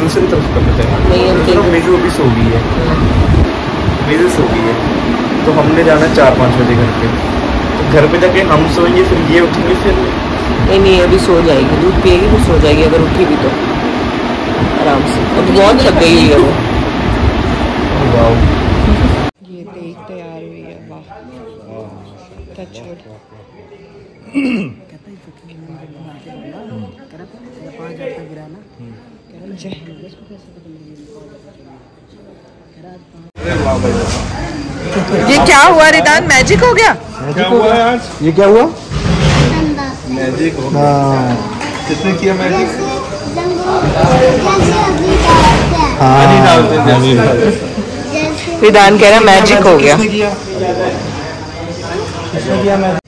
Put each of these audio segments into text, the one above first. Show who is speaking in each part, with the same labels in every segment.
Speaker 1: दूसरी तरफ़ का बताएँ
Speaker 2: नहीं, हम
Speaker 1: तो मेजू अभी सो गई है। मेजू सो गई है। तो हमने जाना है चार पाँच बजे घर पे। तो घर पे जाके हम सोएँगे फिर ये उठेंगे फिर
Speaker 2: नहीं नहीं अभी सो जाएगी। दूध पिएगी तो सो जाएगी अगर उठी भी तो। आराम से। अब बहुत थक गई है वो।
Speaker 1: वाओ
Speaker 2: ये देख तैयार हुई है वाह। टच ये क्या हुआ रिदान? मैजिक हो गया?
Speaker 1: क्या हुआ आज
Speaker 3: ये क्या हुआ?
Speaker 1: मैजिक हो
Speaker 3: हाँ।
Speaker 1: किसने किया मैजिक
Speaker 2: रिदान कह रहा मैजिक हो गया।
Speaker 3: किसने किया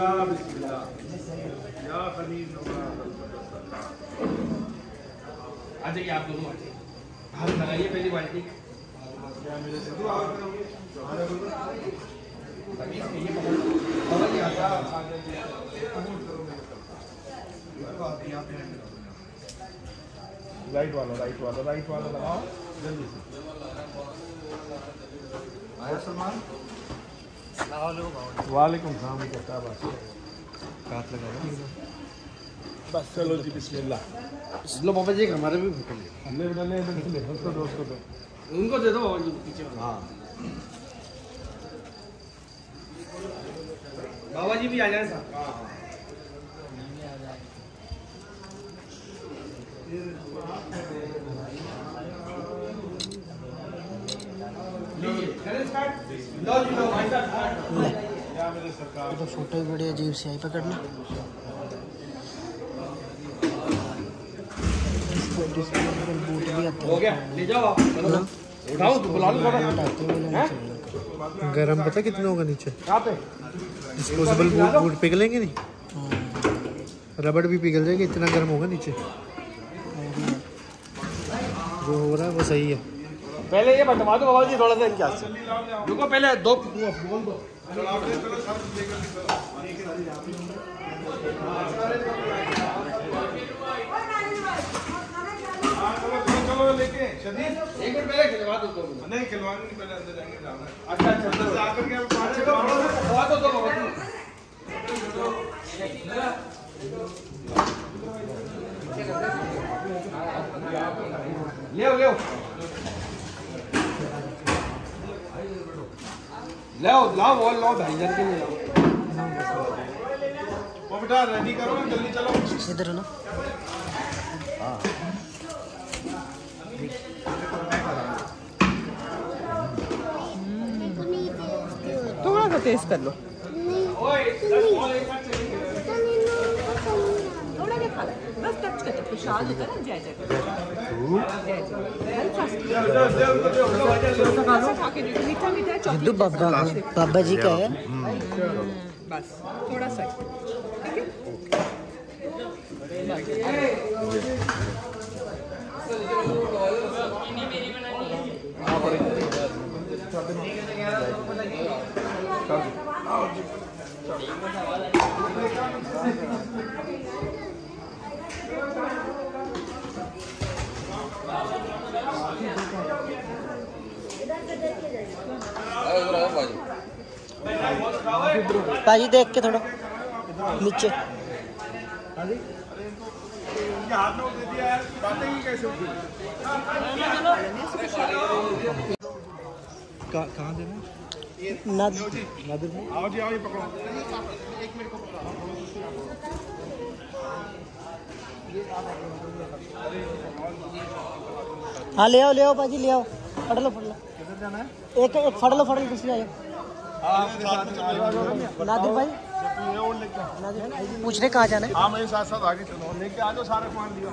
Speaker 3: किसने किया मैं
Speaker 4: आ जाइए आप दोनों आ जाइए हाथ लगाइए पहली बाल्टी
Speaker 1: राइट वाला राइट वाला राइट वाला लगाओ। जल्दी से। आया सलमान? वालेकुम सलाम हाथ लगा बस चलो जी बिस्मिल्लाह।
Speaker 4: लो बाबा जी हमारे भी भूख लगी
Speaker 1: हमने भी डाले इधर से ले उसको दो उसको
Speaker 4: उनको दे दो बाबा जी पीछे।
Speaker 1: हाँ।
Speaker 4: बाबा जी भी आ जाए। साहब
Speaker 5: तो फ़ोटो भी बड़ी अजीब सी आई पकड़ना बूट भी आते
Speaker 4: हो गया ले जाओ आप उठाओ बुला लो बाबा
Speaker 5: हटाते हुए लेना चाहिए
Speaker 3: गरम पता कितना होगा नीचे? डिस्पोजेबल बूट बूट पिघलेंगे नहीं? रबड़ भी पिघल जाएगी इतना गर्म होगा नीचे। जो हो रहा है वो सही है।
Speaker 4: पहले ये बटवा दो बाबा जी थोड़ा सा इनके हाथ रुको पहले दो।
Speaker 1: लेके
Speaker 4: एक मिनट पहले खिलवा दो
Speaker 1: नहीं खिलवाने नहीं पहले अंदर जाएँगे
Speaker 4: अच्छा अच्छा
Speaker 1: अंदर से आकर के पाँच छह
Speaker 4: खिलवा दो दो बाबा जी। ले ले आओ ले आओ लाओ वो लाओ ढाई हज़ार के लिए लाओ।
Speaker 1: वो बेटा रेडी करो ना जल्दी चलो।
Speaker 5: इधर ना। हाँ।
Speaker 2: थोड़ा सा टेस्ट कर लो। बस टच कर प्रसाद होता है ना जय जय। जय मीठा है
Speaker 5: बाबा बाबा जी का है।
Speaker 2: बस थोड़ा सा। ठीक है?
Speaker 5: पाजी देख के थोड़ा नीचे।
Speaker 1: ये हाथ में दे दिया यार बातें ही कैसे होती
Speaker 3: कहाँ देना
Speaker 1: आओ जी आओ ये पकड़ो।
Speaker 5: हाँ ले आओ ले आओ पाजी ले आओ। फड़ लो फड़ लो। एक एक फड़ लो फड़ लो दूसरी नादिर भाई नादिर भाई। पूछ रहे कहाँ जाना है?
Speaker 1: हाँ मेरे साथ साथ आगे चलो। लेके आ जाओ सारा सामान लिया।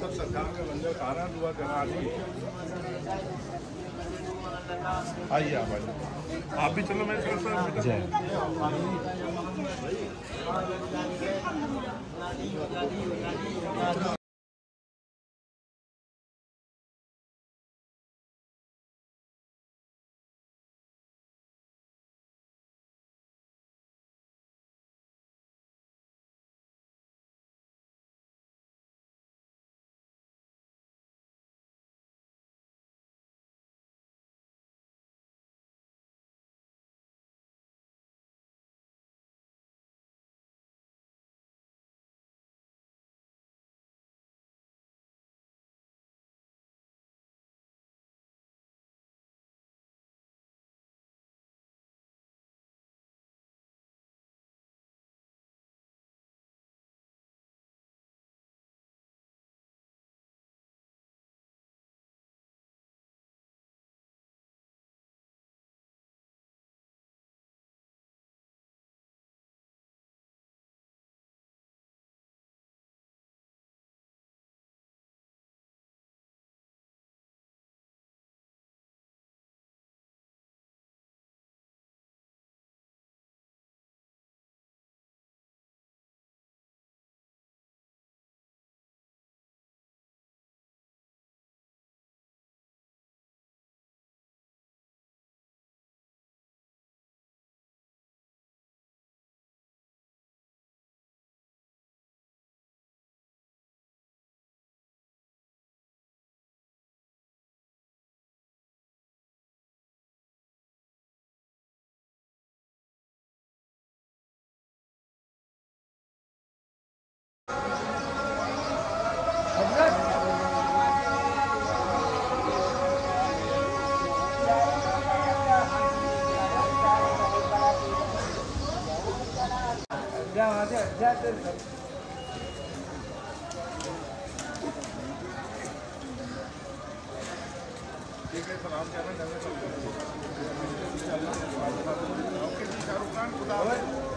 Speaker 1: सब सरकार में आ रहा हुआ दुआ करना आदमी आइए आप आइए। आप भी चलो मेरे साथ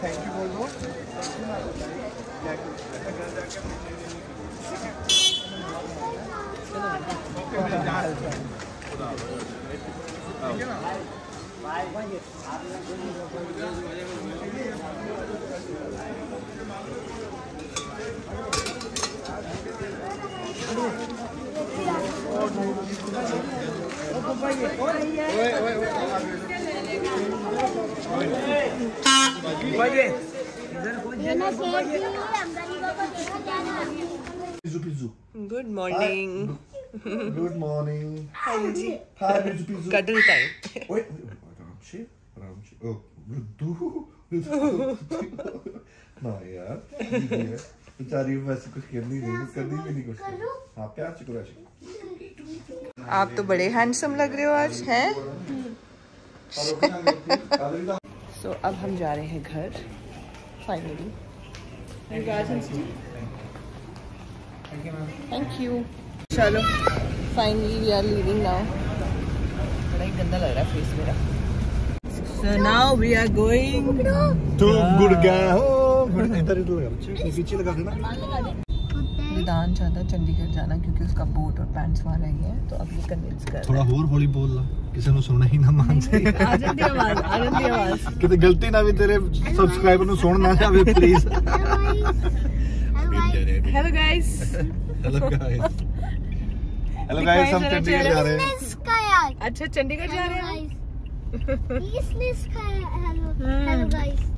Speaker 1: थैंक यू बोल दो
Speaker 3: पिज्जू पिज्जू
Speaker 2: गुड मॉर्निंग
Speaker 3: गुड मॉर्निंग
Speaker 2: हाँ जी. कडल टाइम
Speaker 3: ओ रुद्दू ना यार बेचारी वैसे कुछ करनी नहीं करनी भी नहीं कुछ। हाँ प्यार से करो
Speaker 2: आप तो बड़े हैंडसम लग रहे हो आज हैं? सो अब हम जा रहे हैं घर फाइनली थैंक यू चलो finally we are leaving now बड़ा ही गंदा लग रहा है फेस मेरा।
Speaker 3: So now we are going to Gurgaon minute तो
Speaker 2: निदान चाहता है चंडीगढ़ जाना क्योंकि उसका बोट और पैंट्स वहाँ रही है तो अब ये कन्विंस कर
Speaker 3: थोड़ा और हौली बोल ला। किसी ने सुनना ही ना मान से।
Speaker 2: आ आवाज़ आवाज़।
Speaker 3: किते गलती ना भी तेरे सब्सक्राइबर नु सुन ना जावे please
Speaker 2: hello guys
Speaker 3: hello guys hello guys हम चंडीगढ़ जा रहे हैं।
Speaker 2: अच्छा चंडीगढ़ जा रहे हैं?
Speaker 6: हेलो गाइस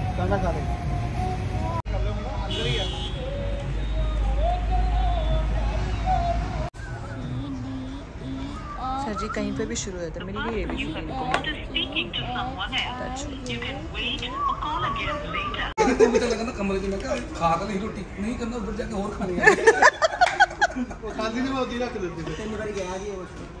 Speaker 2: सर जी कहीं पे भी शुरू होता है मेरी भी ये भी
Speaker 7: कमरे में खा नहीं रोटी नहीं करना उधर जाके और खानी है वो खाती
Speaker 3: थी वो अकेला कर देती थी
Speaker 5: तीन बार गया जी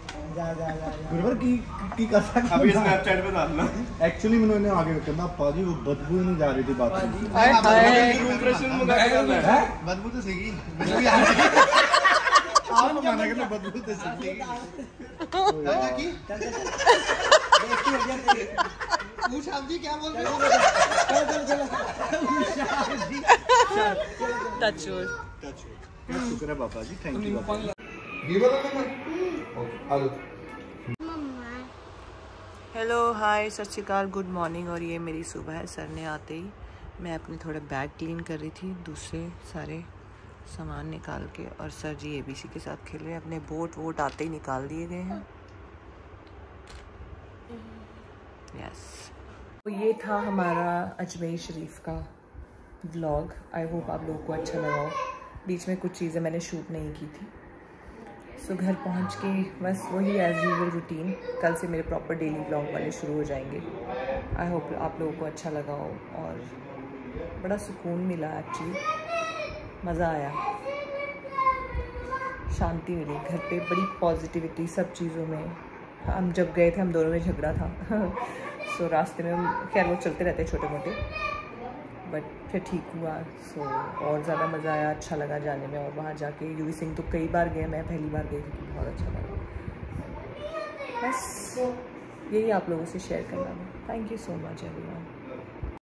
Speaker 3: गुरवर की की कर सकता
Speaker 1: अभी स्नैपचैट पे डालना
Speaker 3: एक्चुअली मैंने आगे कहना पाजी वो बदबू ही नहीं जा रही थी बात
Speaker 2: हाय हाय।
Speaker 1: रूम फ्रेशनर मंगा के डालना है।
Speaker 3: बदबू तो सही आप माना कि बदबू तो सही
Speaker 5: पूछ आप जी क्या बोल रहे हो? चलो चलो चलो।
Speaker 2: टच
Speaker 3: शुक्र है बाबा जी। Thank you Baba hello
Speaker 2: hi Sat Sri Akal good morning और ये मेरी सुबह है, सर ने आते ही। मैं अपने थोड़े बैग क्लीन कर रही थी, दूसरे सारे सामान निकाल के, और सर जी एबीसी के साथ खेल रहे हैं, अपने बोट वोट आते ही निकाल दिए गए हैं। यस तो ये था हमारा अजमेर शरीफ का व्लॉग आई होप आप लोगों को अच्छा लगा बीच में कुछ चीज़ें मैंने शूट नहीं की थी। सो घर पहुँच के बस वही एज यूजल रूटीन कल से मेरे प्रॉपर डेली व्लॉग वाले शुरू हो जाएँगे. आई होप आप लोगों को अच्छा लगा हो और बड़ा सुकून मिला एक्चुअली मज़ा आया. शांति मिली. घर पे बड़ी पॉजिटिविटी सब चीज़ों में. हम जब गए थे हम दोनों में झगड़ा था. सो so, रास्ते में खैर वो चलते रहते छोटे मोटे बट फिर ठीक हुआ। सो so, और ज़्यादा मज़ा आया अच्छा लगा जाने में और वहाँ जाके यूवी सिंह तो कई बार गए मैं पहली बार गई थी बहुत अच्छा लगा। बस यही आप लोगों से शेयर करना था thank you so much everyone